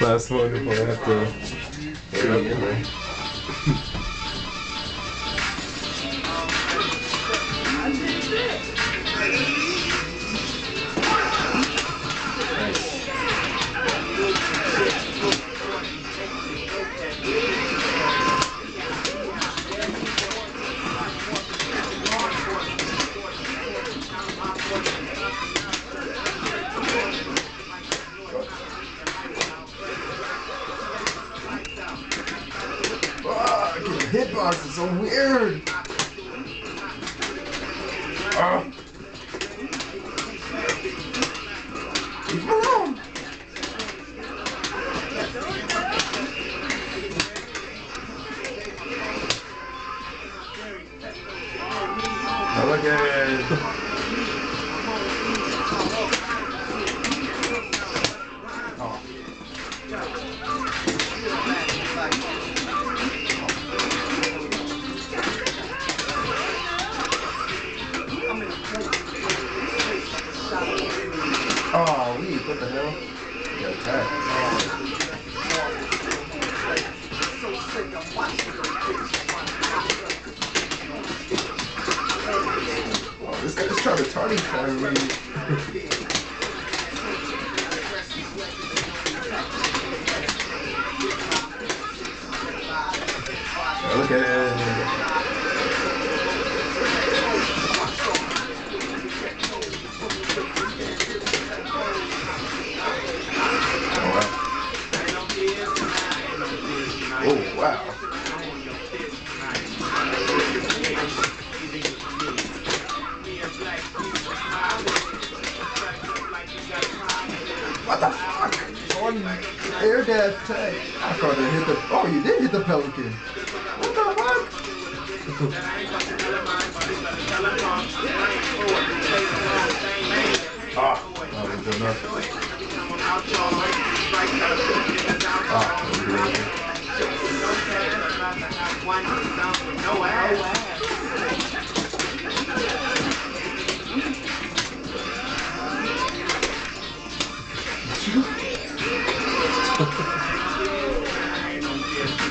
Last one before I have to. Hang in there. Ah, the hitbox is so weird. It. Oh. Oh, we what the hell? Got attacked. Oh, this guy's trying to time me. Oh, Look. Wow. What the fuck? On air dash tag. I thought it hit the. Oh, you did hit the pelican. What the fuck? Ah, that was enough. one dump with no ass. No ass.